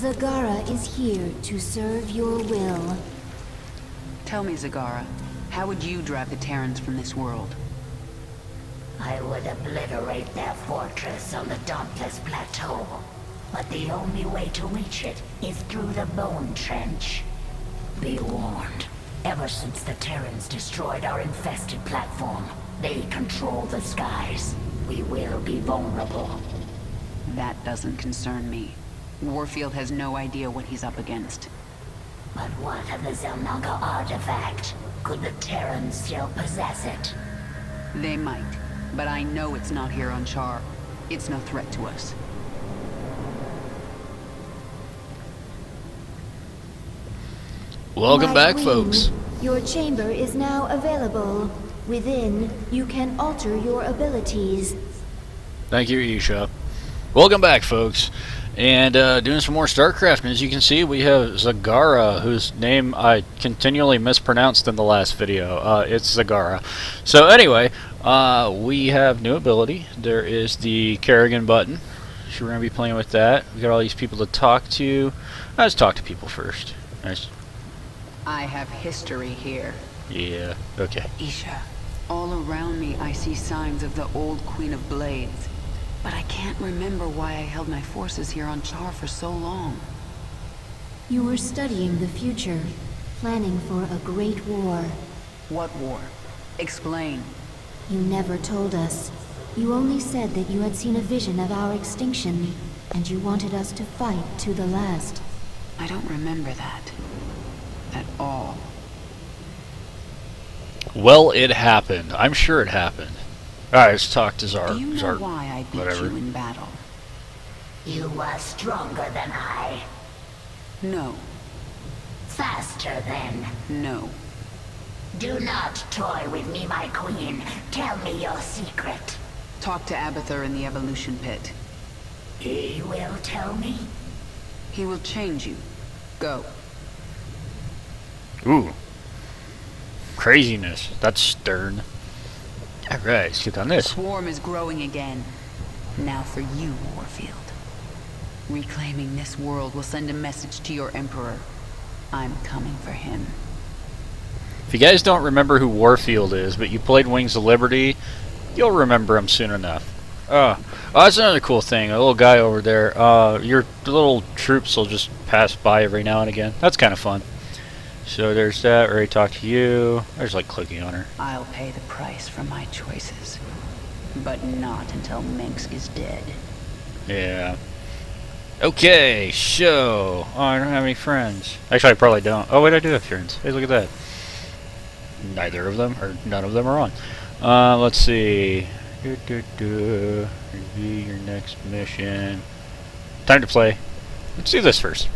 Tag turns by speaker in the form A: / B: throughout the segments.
A: Zagara is here to serve your will.
B: Tell me, Zagara, how would you drive the Terrans from this world?
C: I would obliterate their fortress on the Dauntless Plateau. But the only way to reach it is through the Bone Trench. Be warned. Ever since the Terrans destroyed our infested platform, they control the skies. We will be vulnerable.
B: That doesn't concern me. Warfield has no idea what he's up against.
C: But what of the Xel'Naga artifact? Could the Terrans still possess it?
B: They might, but I know it's not here on Char. It's no threat to us.
D: Welcome
A: My
D: back,
A: queen,
D: folks.
A: Your chamber is now available. Within, you can alter your abilities.
D: Thank you, Izsha. Welcome back, folks. And uh, doing some more StarCraft. And as you can see, we have Zagara, whose name I continually mispronounced in the last video. Uh, it's Zagara. So anyway, uh, we have new ability. There is the Kerrigan button. So we're going to be playing with that. We got all these people to talk to. Let's talk to people first. Nice.
B: I have history here.
D: Yeah, okay.
B: Izsha, all around me I see signs of the old Queen of Blades. But I can't remember why I held my forces here on Char for so long.
A: You were studying the future, planning for a great war.
B: What war? Explain.
A: You never told us. You only said that you had seen a vision of our extinction, and you wanted us to fight to the last.
B: I don't remember that. At all.
D: Well, it happened. I'm sure it happened. Ah, Alright, let's talk to Zar.
B: Do you know
D: Zar
B: why I beat
D: whatever.
B: you in battle?
C: You are stronger than I.
B: No.
C: Faster than.
B: No.
C: Do not toy with me, my queen. Tell me your secret.
B: Talk to Abathur in the Evolution Pit.
C: He will tell me.
B: He will change you. Go.
D: Ooh. Craziness. That's stern. Alright, let's get on this.
B: Swarm is growing again. Now for you, Warfield. Reclaiming this world will send a message to your Emperor. I'm coming for him.
D: If you guys don't remember who Warfield is, but you played Wings of Liberty, you'll remember him soon enough. Uh, oh, that's another cool thing. A little guy over there. Uh, your little troops will just pass by every now and again. That's kind of fun. So there's that. Already talked to you. I just like clicking on her.
B: I'll pay the price for my choices. But not until Mengsk is dead.
D: Yeah. Okay, so oh, I don't have any friends. Actually, I probably don't. Oh wait, I do have friends. Hey, look at that. Neither of them, or none of them are on. Uh, let's see. Do, do, do. Review your next mission. Time to play. Let's do this first.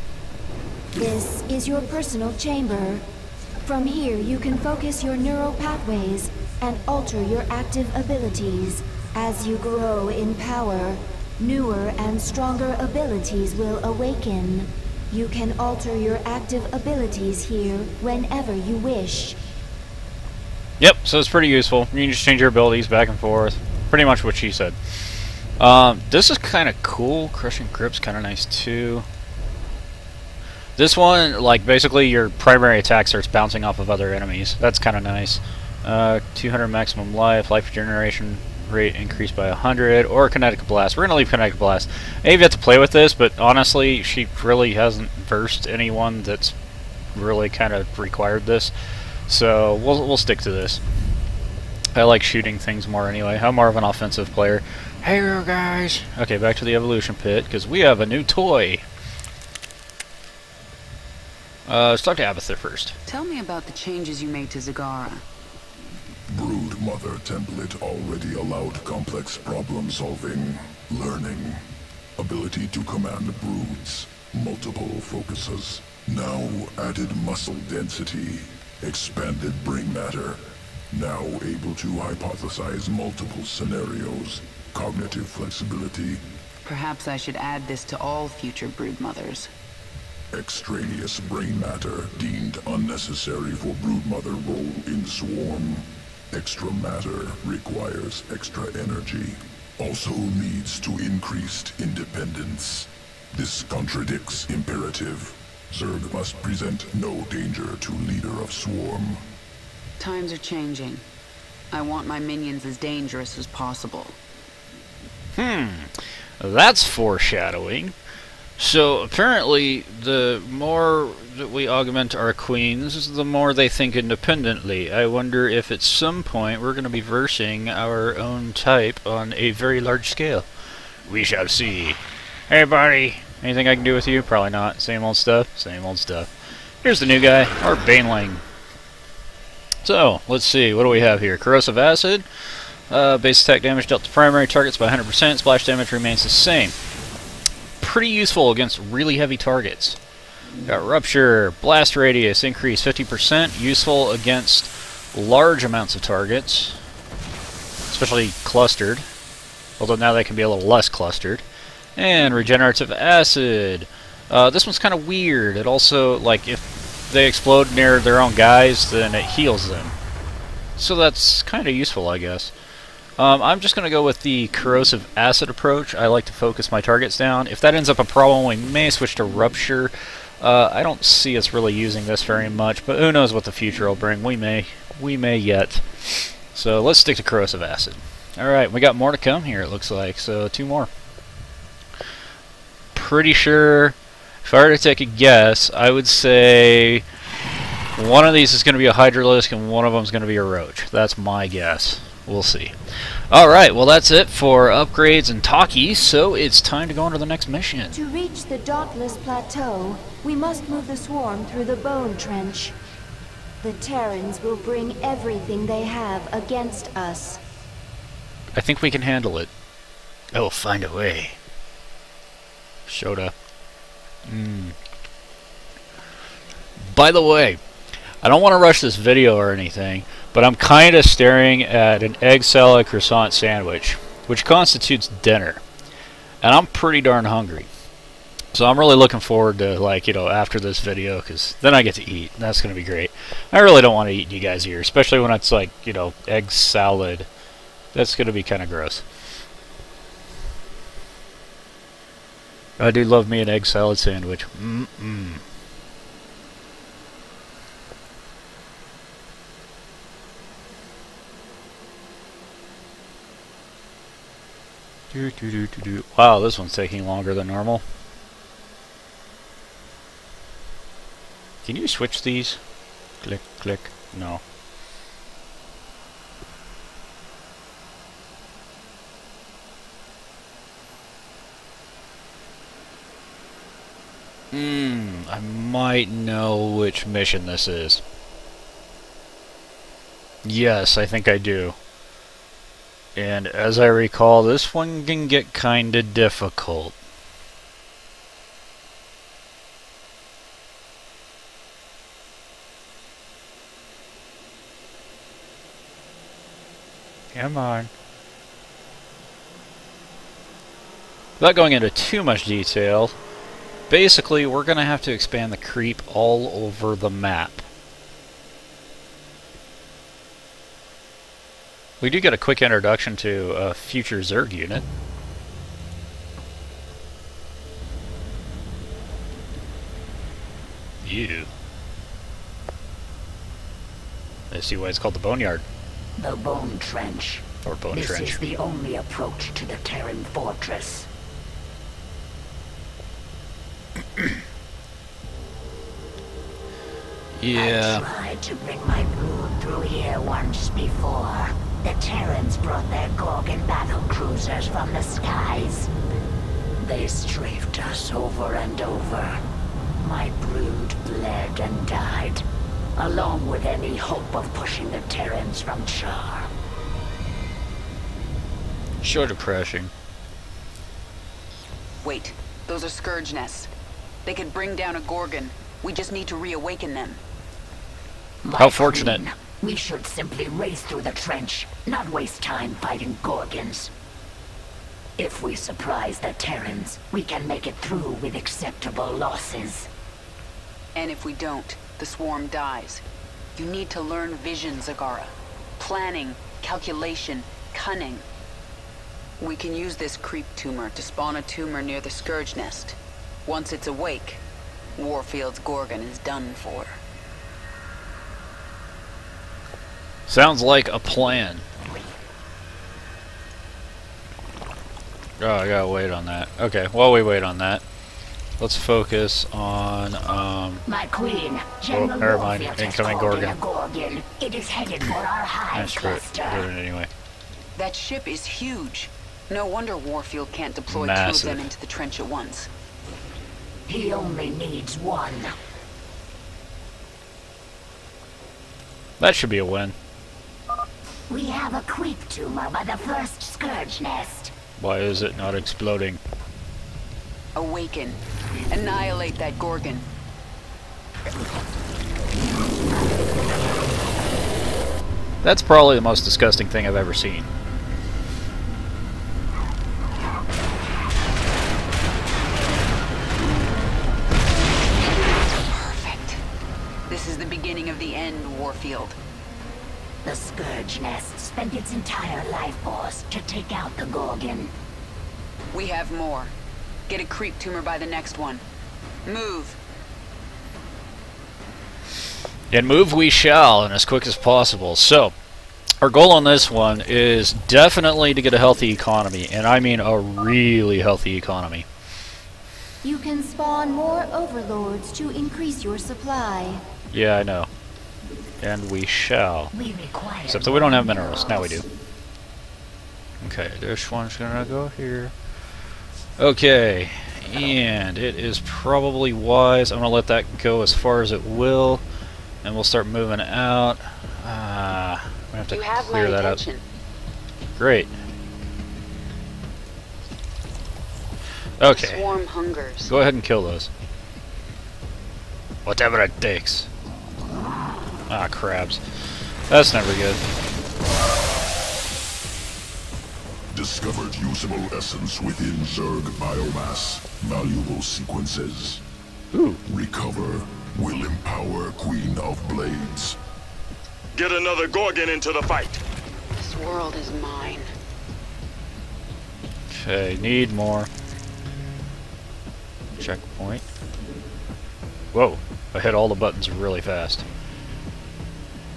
A: This is your personal chamber. From here, you can focus your neural pathways and alter your active abilities. As you grow in power, newer and stronger abilities will awaken. You can alter your active abilities here whenever you wish.
D: Yep, so it's pretty useful. You can just change your abilities back and forth. Pretty much what she said. Um, this is kind of cool. Crushing Grip's kind of nice too. This one, like, basically your primary attack starts bouncing off of other enemies. That's kind of nice. Uh, 200 maximum life, life regeneration rate increased by 100, or Kinetic Blast. We're going to leave Kinetic Blast. I've yet to play with this, but honestly, she really hasn't versed anyone that's really kind of required this. So, we'll, we'll stick to this. I like shooting things more anyway. I'm more of an offensive player. Hey guys! Okay, back to the Evolution Pit, because we have a new toy. Uh, let's talk to Abathur first.
B: Tell me about the changes you made to Zagara.
E: Brood Mother template already allowed complex problem solving, learning, ability to command broods, multiple focuses. Now added muscle density, expanded brain matter. Now able to hypothesize multiple scenarios, cognitive flexibility,
B: Perhaps I should add this to all future brood mothers.
E: Extraneous brain matter deemed unnecessary for broodmother role in swarm. Extra matter requires extra energy. Also leads to increased independence. This contradicts imperative. Zerg must present no danger to leader of swarm.
B: Times are changing. I want my minions as dangerous as possible.
D: Hmm. That's foreshadowing. So apparently, the more that we augment our queens, the more they think independently. I wonder if at some point we're going to be versing our own type on a very large scale. We shall see. Hey buddy, anything I can do with you? Probably not. Same old stuff, same old stuff. Here's the new guy, our Baneling. So, let's see, what do we have here? Corrosive Acid. Uh, base attack damage dealt to primary targets by 100%. Splash damage remains the same. Pretty useful against really heavy targets. Got Rupture. Blast radius increase 50%. Useful against large amounts of targets. Especially clustered. Although now they can be a little less clustered. And Regenerative Acid. Uh, this one's kind of weird. It also, like, if they explode near their own guys, then it heals them. So that's kind of useful, I guess. Um, I'm just going to go with the corrosive acid approach. I like to focus my targets down. If that ends up a problem, we may switch to rupture. Uh, I don't see us really using this very much, but who knows what the future will bring. We may. We may yet. So let's stick to corrosive acid. Alright, we got more to come here, it looks like. So two more. Pretty sure, if I were to take a guess, I would say one of these is going to be a Hydralisk and one of them is going to be a Roach. That's my guess. We'll see. Alright, well that's it for upgrades and talkies, so it's time to go on to the next mission.
A: To reach the Dauntless Plateau, we must move the swarm through the Bone Trench. The Terrans will bring everything they have against us.
D: I think we can handle it. Oh, find a way. Shota. Mm. By the way, I don't want to rush this video or anything, but I'm kind of staring at an egg salad croissant sandwich, which constitutes dinner. And I'm pretty darn hungry. So I'm really looking forward to, like, you know, after this video, because then I get to eat. That's going to be great. I really don't want to eat you guys here, especially when it's, like, you know, egg salad. That's going to be kind of gross. I do love me an egg salad sandwich. Mm-mm. Do, do, do, do, do. Wow, this one's taking longer than normal. Can you switch these? Click, click. No. Hmm, I might know which mission this is. Yes, I think I do. And as I recall, this one can get kinda difficult. Come on. Without going into too much detail, basically we're going to have to expand the creep all over the map. We do get a quick introduction to a future Zerg unit. Ew. I see why it's called the Boneyard.
C: The Bone Trench.
D: Or Bone
C: this
D: Trench.
C: is the only approach to the Terran fortress.
D: yeah.
C: I tried to bring my brood through here once before. The Terrans brought their Gorgon battle cruisers from the skies. They strafed us over and over. My brood bled and died, along with any hope of pushing the Terrans from Char.
D: So depressing.
B: Wait, those are Scourge nests. They could bring down a Gorgon. We just need to reawaken them.
C: My
D: How fortunate.
C: queen, We should simply race through the trench, not waste time fighting Gorgons. If we surprise the Terrans, we can make it through with acceptable losses.
B: And if we don't, the swarm dies. You need to learn vision, Zagara. Planning, calculation, cunning. We can use this creep tumor to spawn a tumor near the Scourge nest. Once it's awake, Warfield's Gorgon is done for.
D: Sounds like a plan. Oh, I gotta wait on that. Okay, while we wait on that, let's focus on, um,
C: My queen, General
D: never mind. Incoming Gorgon.
C: Gorgon. It is headed for our hive
D: that's true.
C: cluster.
D: Doing it anyway.
B: That ship is huge. No wonder Warfield can't deploy
D: Massive.
B: two of them into the trench at once.
C: He only needs one.
D: That should be a win.
C: We have a creep tumor by the first scourge nest.
D: Why is it not exploding?
B: Awaken. Annihilate that Gorgon.
D: That's probably the most disgusting thing I've ever seen.
C: Nest spent its entire life force to take out the Gorgon.
B: We have more. Get a creep tumor by the next one. Move.
D: And move we shall, and as quick as possible. So, our goal on this one is definitely to get a healthy economy, and I mean a really healthy economy.
A: You can spawn more overlords to increase your supply.
D: Yeah, I know. And we shall.
C: We
D: Except that we don't have minerals. Now we do. Okay, this one's gonna go here. Okay, and it is probably wise. I'm gonna let that go as far as it will, and we'll start moving out. Uh, we have to
B: You have
D: clear that up. Great. Okay,
B: Swarm hungers.
D: go ahead and kill those. Whatever it takes. Ah, crabs. That's never good.
E: Discovered usable essence within Zerg biomass. Valuable sequences.
D: Ooh.
E: Recover will empower Queen of Blades.
F: Get another Gorgon into the fight.
B: This world is mine.
D: Okay, need more. Checkpoint. Whoa, I hit all the buttons really fast.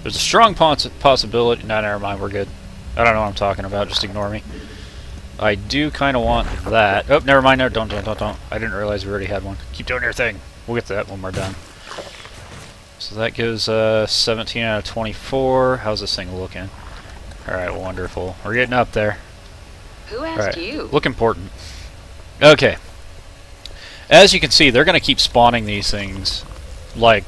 D: There's a strong poss possibility. No, never mind, we're good. I don't know what I'm talking about, just ignore me. I do kind of want that. Oh, never mind, no, don't, don't, don't, don't. I didn't realize we already had one. Keep doing your thing. We'll get that when we're done. So that gives uh, 17 out of 24. How's this thing looking? Alright, wonderful. We're getting up there.
B: Who asked
D: Right.
B: you?
D: Look important. Okay. As you can see, they're going to keep spawning these things. Like,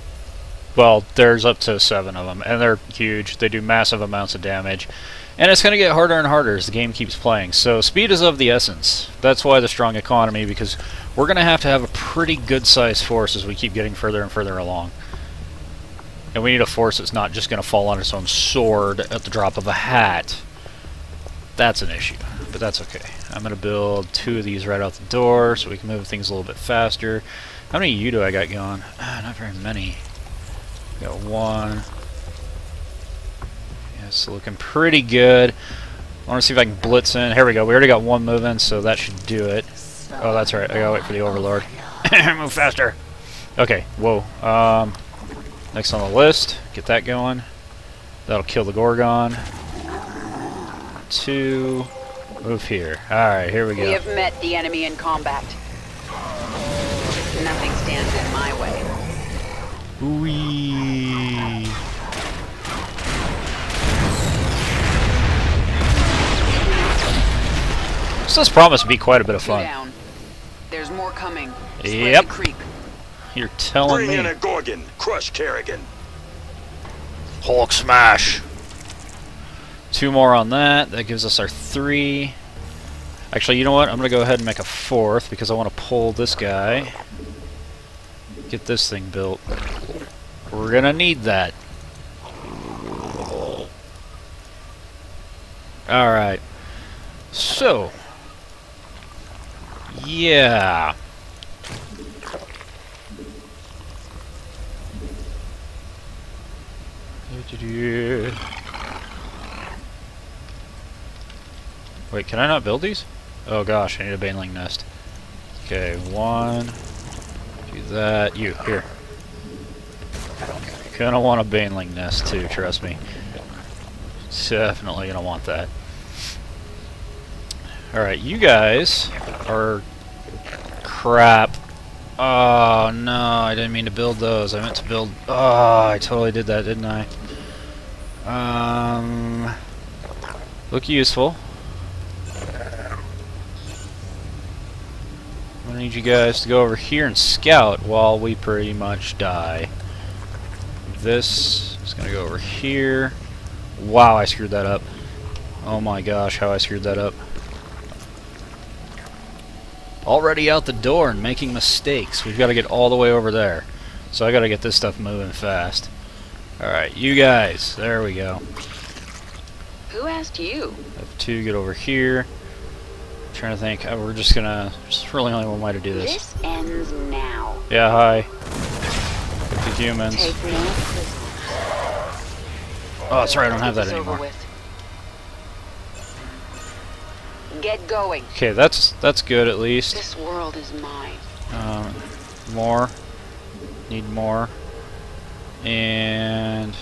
D: well, there's up to seven of them, and they're huge. They do massive amounts of damage. And it's going to get harder and harder as the game keeps playing. So speed is of the essence. That's why the strong economy, because we're going to have to have a pretty good-sized force as we keep getting further and further along. And we need a force that's not just going to fall on its own sword at the drop of a hat. That's an issue, but that's okay. I'm going to build two of these right out the door so we can move things a little bit faster. How many U do I got going? Ah, not very many. Got one. Yeah, it's looking pretty good. I want to see if I can blitz in. Here we go. We already got one moving, so that should do it. Oh, that's right. I gotta wait for the Overlord. Move faster. Okay. Whoa. Um, next on the list. Get that going. That'll kill the Gorgon. Two. Move here. Alright, here we go.
B: We have met the enemy in combat. Nothing stands in my way.
D: Whee. This does promise to be quite a bit of fun.
B: down. There's more coming. Spread
D: Yep.
B: the creep.
D: You're telling
F: Bring in
D: me.
F: a Gorgon. Crush Kerrigan.
D: Hulk smash. Two more on that. That gives us our three. Actually, you know what? I'm going to go ahead and make a fourth because I want to pull this guy. Get this thing built. We're going to need that. Alright. So. Yeah. Wait, can I not build these? Oh gosh, I need a baneling nest. Okay, one, Do that. You, here. Gonna want a Baneling nest too, trust me. Definitely gonna want that. Alright, you guys are... Crap. Oh, no, I didn't mean to build those. I meant to build... Oh, I totally did that, didn't I? Um... Look useful. I need you guys to go over here and scout while we pretty much die. This is gonna go over here. Wow, I screwed that up. Oh my gosh, how I screwed that up. Already out the door and making mistakes. We've got to get all the way over there. So I got to get this stuff moving fast. Alright, you guys. There we go.
B: Who asked you?
D: Have two get over here. trying to think. Uh, we're just gonna. There's really only one way to do this.
B: This ends now.
D: Yeah, hi. The humans. Oh, sorry, I don't have that anymore.
B: with. Get going.
D: Okay, that's that's good at least.
B: This world is mine.
D: Um, more. Need more. And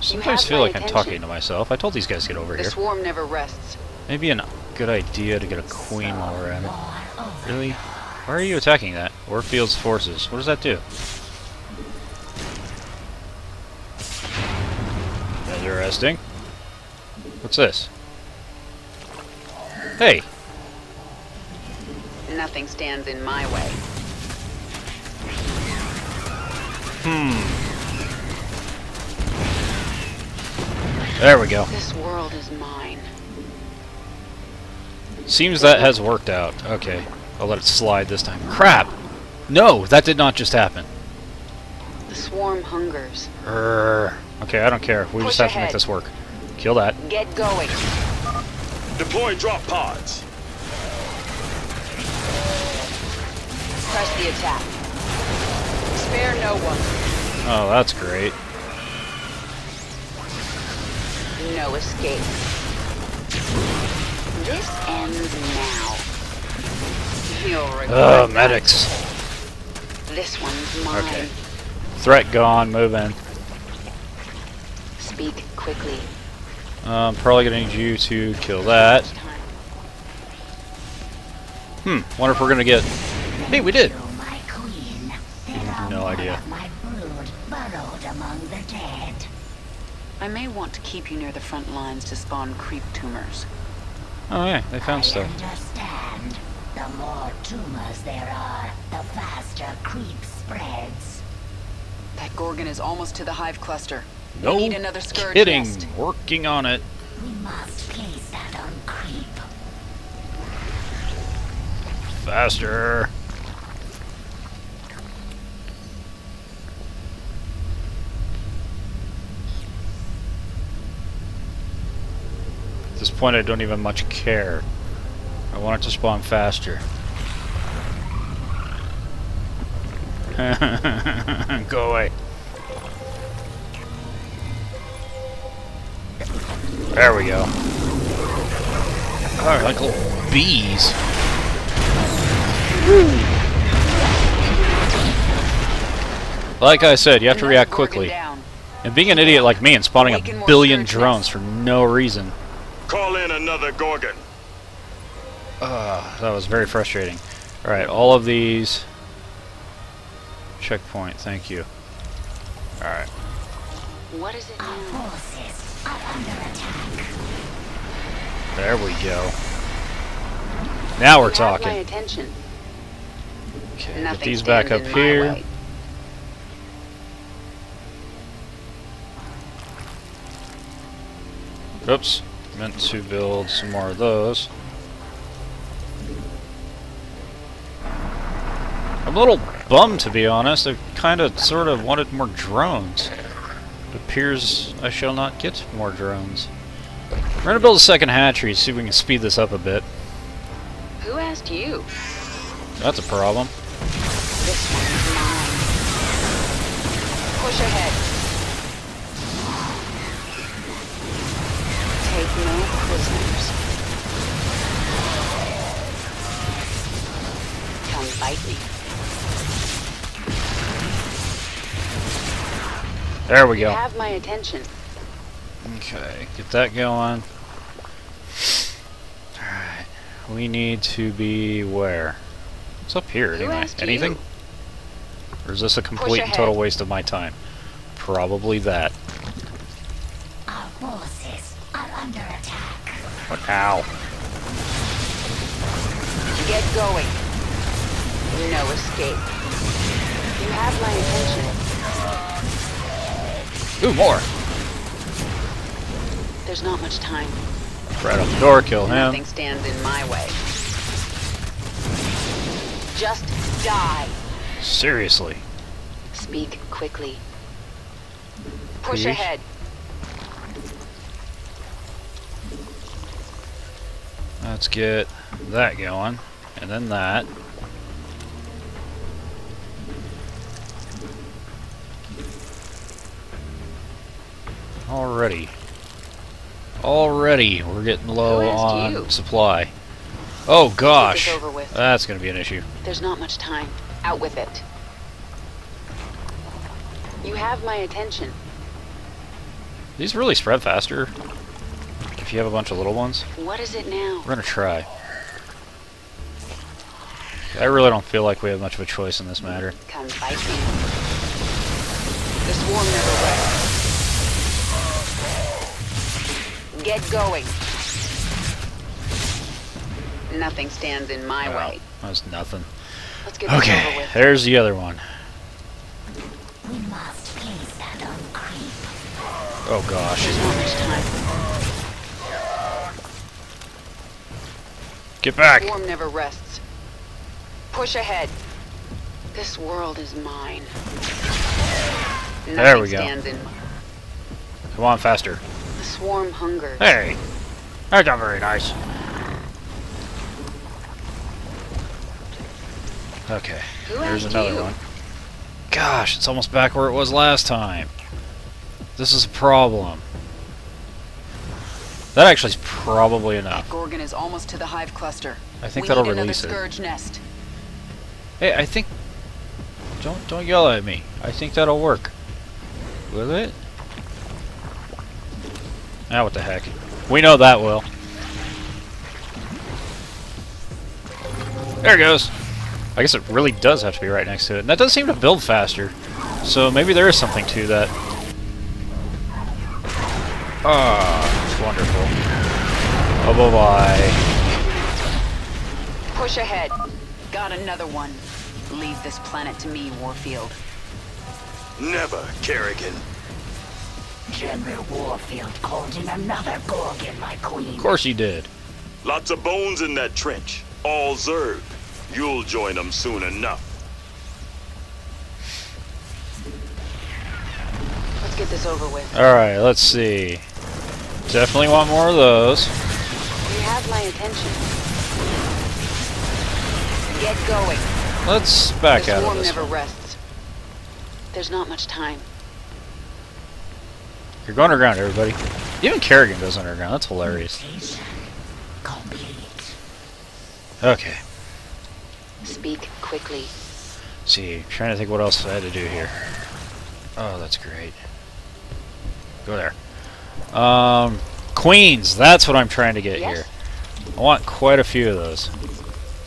D: sometimes feel like I'm talking to myself. I told these guys to get over
B: The
D: here.
B: swarm never rests.
D: Maybe a good idea to get a queen while we're at it. Really? Why are you attacking that? Warfield's forces. What does that do? Interesting. What's this? Hey!
B: Nothing stands in my way. Hmm.
D: There we go.
B: This world is mine.
D: Seems that has worked out. Okay. I'll let it slide this time. Crap! No! That did not just happen.
B: The swarm hungers.
D: Urgh. Okay, I don't care. We
B: Push
D: just have to make this work. Kill that.
B: Get going.
F: Deploy drop pods.
B: Press the attack. Spare no one.
D: Oh, that's great.
B: No escape. This ends now. You'll regret
D: Ugh,
B: that.
D: medics.
B: This one's mine.
D: Okay. Threat gone, move in.
B: Speak quickly.
D: Um, probably gonna need you to kill that. Hmm, wonder if we're gonna get... Hey, we did!
C: You, my queen. There
D: have
C: are
D: no idea.
C: of my brood burrowed among the dead.
B: I may want to keep you near the front lines to spawn creep tumors.
D: Oh yeah, they found stuff.
C: I
D: stuff.
C: understand. The more tumors there are, the faster creep spreads.
B: That Gorgon is almost to the hive cluster. We
D: No
B: need another scourge
D: kidding!
B: nest.
D: Working on it.
C: We must place that on creep.
D: Faster! At this point I don't even much care. I want it to spawn faster. Go away. There we go. Oh, like little bees. Like I said, you have to react quickly. And being an idiot like me and spawning a billion drones for no reason.
F: Call in another Gorgon.
D: Ugh, that was very frustrating. Alright, all of these... Checkpoint, thank you. Alright.
B: What is it
C: Our
B: now?
C: forces are under attack.
D: There we go. Now we're talking.
B: attention.
D: Okay, get these back up
B: stands in my
D: here. Oops. Meant to build some more of those. I'm a little bummed, to be honest. I kind of, sort of wanted more drones. It appears I shall not get more drones. We're going to build a second hatchery, see if we can speed this up a bit.
B: Who asked you?
D: That's a problem.
B: This one's mine. Push ahead. Take no prisoners. Come fight me.
D: There we
B: You
D: go.
B: have my attention.
D: Okay, get that going. Alright. We need to be where? What's up here
B: Who
D: anyway? Anything?
B: you?
D: Or is this a complete and total waste of my time? Probably that.
C: Our forces are under attack.
D: But ow.
B: Get going. No escape. You have my attention.
D: Ooh, more!
B: There's not much time.
D: Right up the door, kill him.
B: Nothing stands in my way. Just die.
D: Seriously.
B: Speak quickly. Push
D: Please?
B: ahead.
D: Let's get that going. And then that. Already. Already, we're getting low on
B: you?
D: supply. Oh gosh, that's gonna be an issue.
B: There's not much time. Out with it. You have my attention.
D: These really spread faster if you have a bunch of little ones.
B: What is it now?
D: We're gonna try. I really don't feel like we have much of a choice in this matter.
B: Come fight me. The swarm never rests. Get going. Nothing stands in my
D: Wow,
B: way.
D: That's nothing.
B: Let's get this
D: Okay,
B: with.
D: there's the other one.
C: We must place that on creep.
D: Oh gosh.
B: There's not much time.
D: Get back!
B: Swarm never rests. Push ahead. This world is mine. Nothing
D: There we go.
B: stands in
D: Come on, faster.
B: The swarm hungers.
D: Hey! That's not very nice. Okay,
B: Who
D: there's another
B: you?
D: one. Gosh, it's almost back where it was last time. This is a problem. That actually is probably enough.
B: That Gorgon is almost to the hive cluster.
D: I think
B: we
D: that'll
B: need
D: release it.
B: another scourge nest.
D: Hey, I think... Don't, don't yell at me. I think that'll work. Will it? Ah, what the heck. We know that will. There it goes. I guess it really does have to be right next to it. And that does seem to build faster. So maybe there is something to that. Ah, it's wonderful. Oh, bye-bye.
B: Push ahead. Got another one. Leave this planet to me, Warfield.
F: Never, Kerrigan.
C: General Warfield called in another Gorgon, my queen.
D: Of course he did.
F: Lots of bones in that trench. All Zerg. You'll join them soon enough.
B: Let's get this over with.
D: Alright, let's see. Definitely want more of those.
B: You have my attention. Get going.
D: Let's back
B: the
D: out of
B: swarm
D: this.
B: never
D: one.
B: rests. There's not much time.
D: You're going underground, everybody. Even Kerrigan goes underground. That's hilarious. Okay.
B: Speak quickly.
D: see, trying to think what else I had to do here. Oh, that's great. Go there. Um, Queens. That's what I'm trying to get
B: Yes?
D: here. I want quite a few of those.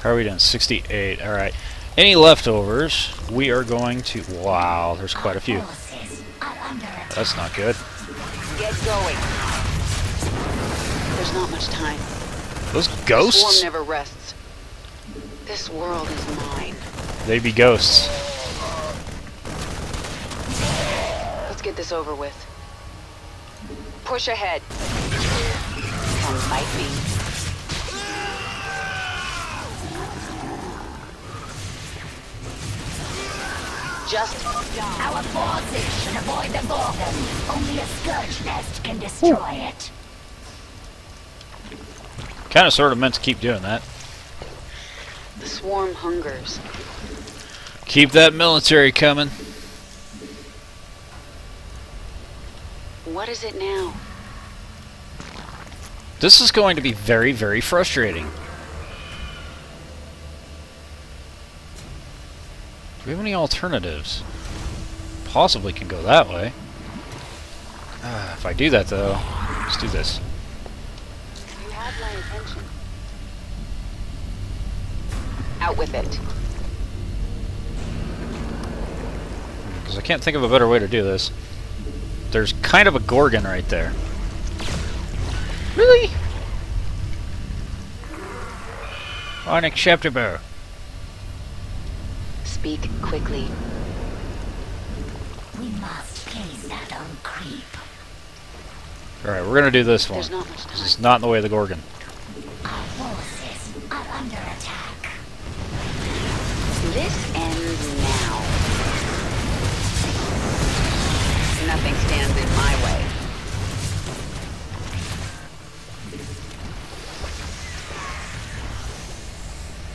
D: How are we doing? 68. All right. Any leftovers? We are going to. Wow, there's quite a few.
C: Forces are under attack.
D: That's not good.
B: Get going. There's not much time.
D: Those
B: The swarm
D: ghosts?
B: never rests. This world is mine.
D: They be ghosts.
B: Let's get this over with. Push ahead. Come fight me. Just die.
C: Our forces should avoid the Gorgon. Only a Scourge Nest can destroy it.
D: Kind of, sort of meant to keep doing that.
B: The swarm hungers.
D: Keep that military coming.
B: What is it now?
D: This is going to be very, very frustrating. Do we have any alternatives? Possibly can go that way. Uh, if I do that though, let's do this.
B: You have my attention. Out with it.
D: Because I can't think of a better way to do this. There's kind of a Gorgon right there. Really? Unacceptable.
B: Speak quickly.
C: We must place that on creep.
D: Alright, we're gonna do this one.
B: There's not
D: This is not in the way of the Gorgon.
C: Our forces are under attack.
B: This ends now. Nothing stands in my way.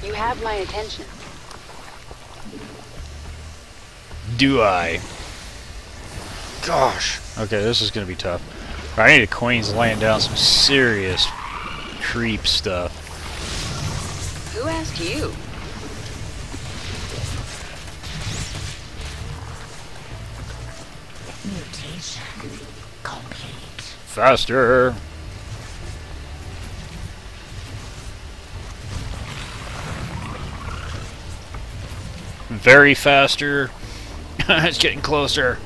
B: You have my attention.
D: Do I? Gosh. Okay, this is gonna be tough. I need a Queen's laying down some serious creep stuff.
B: Who asked you?
C: Mutation complete.
D: Faster! Very faster. it's getting closer.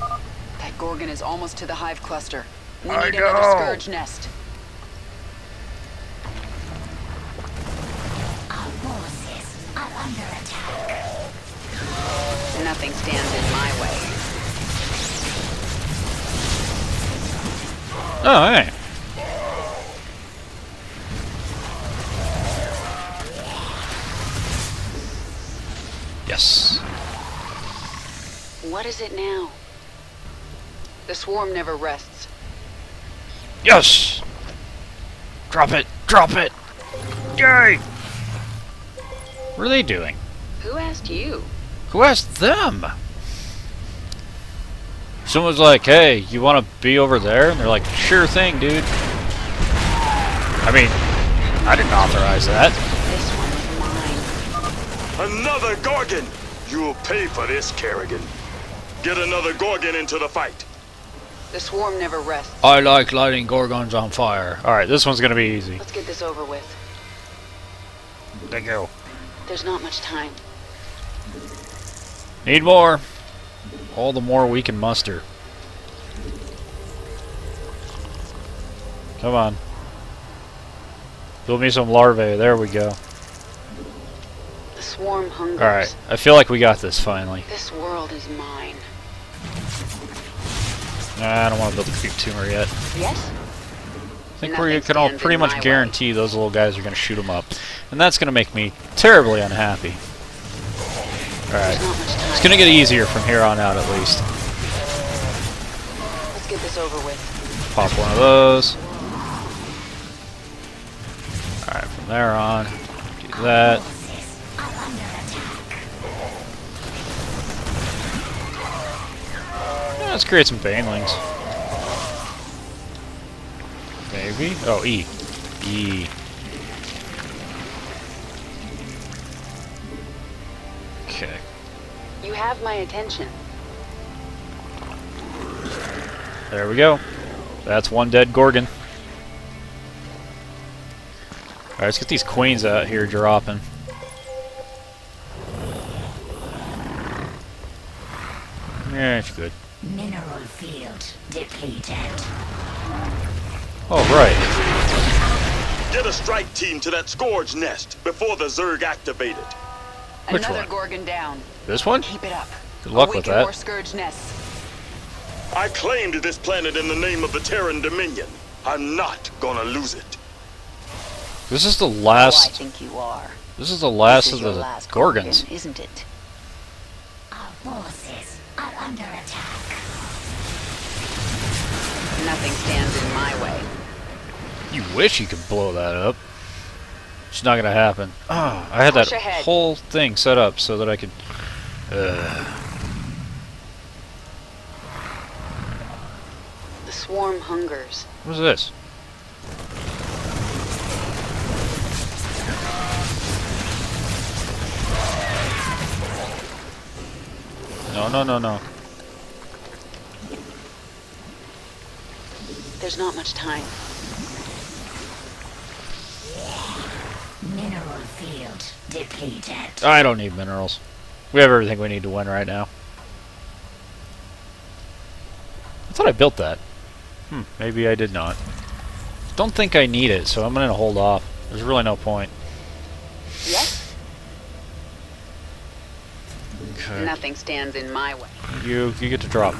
B: That Gorgon is almost to the hive cluster. We
D: I
B: need another scourge nest.
C: Our forces are under attack.
B: Nothing stands in my way.
D: Oh, hey.
B: What is it now? The swarm never rests.
D: Yes! Drop it! Drop it! Yay! What are they doing?
B: Who asked you?
D: Who asked them? Someone's like, hey, you want to be over there? And they're like, sure thing, dude. I mean, I didn't authorize that.
B: This one is mine.
F: Another Gorgon! You'll pay for this, Kerrigan. Get another Gorgon into the fight.
B: The swarm never rests.
D: I like lighting Gorgons on fire. Alright, this one's gonna be easy.
B: Let's get this over with.
D: Thank you.
B: There's not much time.
D: Need more. All the more we can muster. Come on. Build me some larvae. There we go.
B: The swarm hungers.
D: Alright, I feel like we got this finally.
B: This world is mine.
D: Nah, I don't want to build a creep tumor yet.
B: Yes?
D: I think we can all pretty much
B: my way.
D: guarantee those little guys are going to shoot them up. And that's going to make me terribly unhappy. Alright.
B: There's not much time.
D: It's going to get easier from here on out at least.
B: Let's get this over with.
D: Pop one of those. Alright, from there on, do that. Let's create some banelings. Maybe? Oh, E. E. Okay.
B: You have my attention.
D: There we go. That's one dead Gorgon. Alright, let's get these queens out here dropping. Yeah, it's good.
C: Mineral field depleted.
D: All right.
F: Get a strike team to that Scourge nest before the Zerg activated.
D: Which
B: Another
D: one?
B: Gorgon down.
D: This one?
B: Keep it up.
D: Good luck
B: A
D: with
B: week and
D: that.
B: more scourge nests.
F: I claimed this planet in the name of the Terran Dominion. I'm not gonna lose it.
D: This is the
B: Oh, I think you are.
D: This is the last
B: this
D: of the
B: last
D: Gorgons.
B: Gorgon, isn't it?
C: Our forces are under attack.
B: Nothing stands in my way.
D: You wish you could blow that up. It's not gonna happen. Ah, I had that
B: ahead.
D: whole thing set up so that I could. Uh,
B: The swarm hungers.
D: what is this? No, no, no, no.
B: There's not much time.
C: Mineral field depleted.
D: I don't need minerals. We have everything we need to win right now. I thought I built that. Hmm, maybe I did not. Don't think I need it, so I'm gonna hold off. There's really no point.
B: Yes?
D: Okay.
B: Nothing stands in my way.
D: You you get to drop.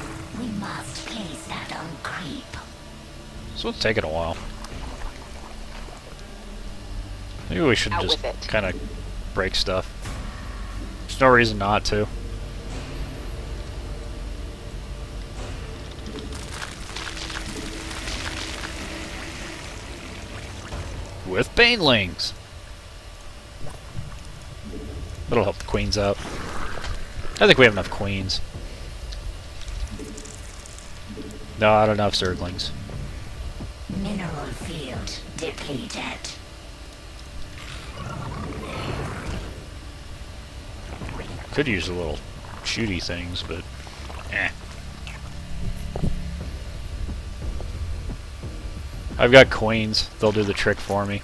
D: So it's taking a while. Maybe we should
B: Out
D: just kind of break stuff. There's no reason not to. With banelings. That'll help the queens out. I think we have enough queens. No, not enough zerglings.
C: Depleted.
D: Could use a little shooty things, but eh. I've got coins. They'll do the trick for me.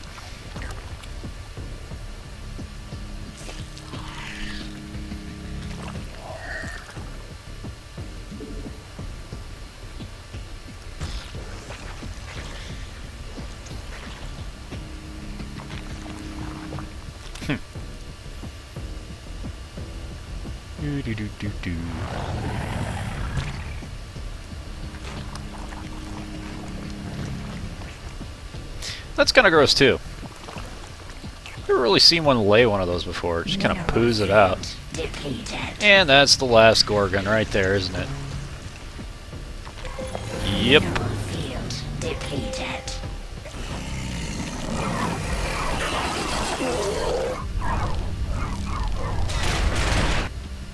D: That's kind of gross too. I've Never really seen one lay one of those before. It just kind of poos it out. And that's the last Gorgon right there, isn't it? Yep.
C: Mineral field depleted.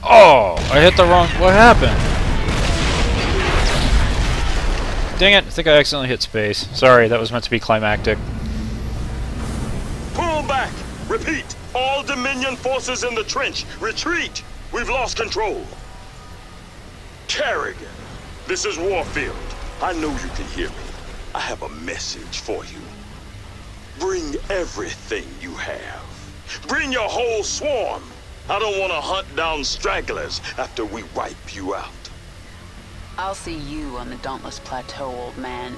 D: Oh, I hit the wrong. What happened? Dang it! I think I accidentally hit space. Sorry, that was meant to be climactic.
F: All Dominion forces in the trench! Retreat! We've lost control! Kerrigan, this is Warfield. I know you can hear me. I have a message for you. Bring everything you have. Bring your whole swarm. I don't want to hunt down stragglers after we wipe you out.
B: I'll see you on the Dauntless Plateau, old man.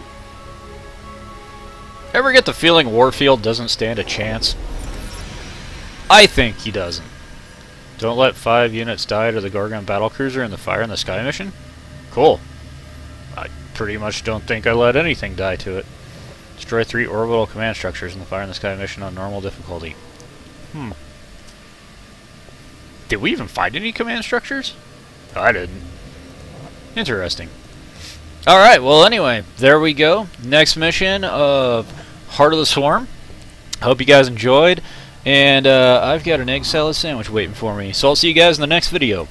D: Ever get the feeling Warfield doesn't stand a chance? I think he doesn't. Don't let five units die to the Gorgon battlecruiser in the Fire in the Sky mission? Cool. I pretty much don't think I let anything die to it. Destroy three orbital command structures in the Fire in the Sky mission on normal difficulty. Hmm. Did we even find any command structures? I didn't. Interesting. Alright, well anyway, there we go. Next mission of Heart of the Swarm. Hope you guys enjoyed. And uh, I've got an egg salad sandwich waiting for me. So I'll see you guys in the next video.